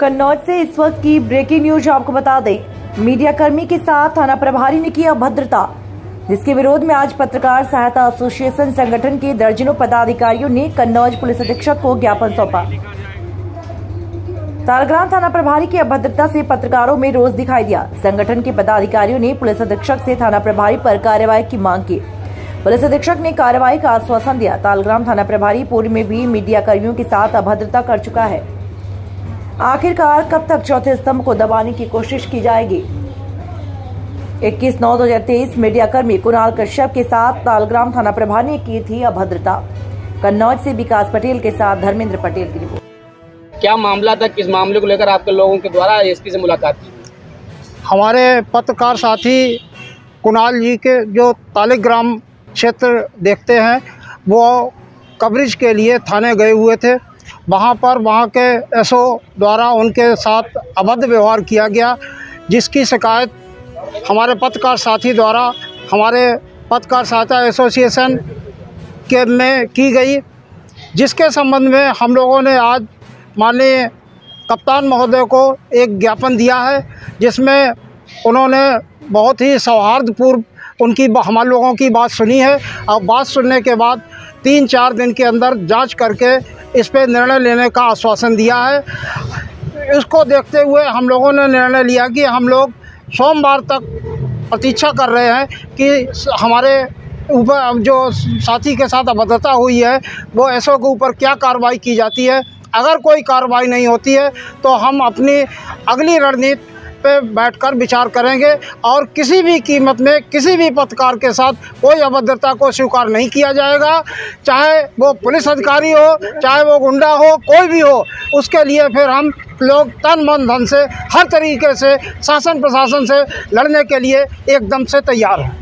कन्नौज से इस वक्त की ब्रेकिंग न्यूज़ आपको बता दें मीडिया कर्मी के साथ थाना प्रभारी ने की अभद्रता जिसके विरोध में आज पत्रकार सहायता एसोसिएशन संगठन के दर्जनों पदाधिकारियों ने कन्नौज पुलिस अधीक्षक को ज्ञापन सौंपा। तालग्राम थाना प्रभारी की अभद्रता से पत्रकारों में रोष दिखाई दिया। संगठन के पदाधिकारियों ने पुलिस अधीक्षक से थाना प्रभारी पर कार्रवाई की मांग की। पुलिस अधीक्षक ने कार्रवाई का आश्वासन दिया। तालग्राम थाना प्रभारी पूर्व में भी मीडिया कर्मियों के साथ अभद्रता कर चुका है। आखिरकार कब तक चौथे स्तंभ को दबाने की कोशिश की जाएगी? इक्कीस नौ दो हज़ार तेईस मीडिया कर्मी कुणाल कश्यप के साथ तालग्राम थाना प्रभारी ने की थी अभद्रता। कन्नौज से विकास पटेल के साथ धर्मेंद्र पटेल की रिपोर्ट। क्या मामला था? किस मामले को लेकर आपके लोगों के द्वारा एसपी से मुलाकात की? हमारे पत्रकार साथी कुणाल जी के जो तालिग्राम क्षेत्र देखते हैं वो कवरेज के लिए थाने गए हुए थे। वहाँ पर वहाँ के एसओ द्वारा उनके साथ अभद्र व्यवहार किया गया, जिसकी शिकायत हमारे पत्रकार साथी द्वारा, हमारे पत्रकार सहायता एसोसिएशन के में की गई, जिसके संबंध में हम लोगों ने आज माननीय कप्तान महोदय को एक ज्ञापन दिया है, जिसमें उन्होंने बहुत ही सौहार्दपूर्व उनकी हमारे लोगों की बात सुनी है। और बात सुनने के बाद तीन चार दिन के अंदर जाँच करके इस पर निर्णय लेने का आश्वासन दिया है। इसको देखते हुए हम लोगों ने निर्णय लिया कि हम लोग सोमवार तक प्रतीक्षा कर रहे हैं कि हमारे ऊपर जो साथी के साथ अभद्रता हुई है, वो ऐसो के ऊपर क्या कार्रवाई की जाती है? अगर कोई कार्रवाई नहीं होती है तो हम अपनी अगली रणनीति पे बैठकर विचार करेंगे और किसी भी कीमत में, किसी भी पत्रकार के साथ कोई अभद्रता को स्वीकार नहीं किया जाएगा। चाहे वो पुलिस अधिकारी हो, चाहे वो गुंडा हो, कोई भी हो, उसके लिए फिर हम लोग तन मन धन से, हर तरीके से, शासन प्रशासन से लड़ने के लिए एकदम से तैयार हैं।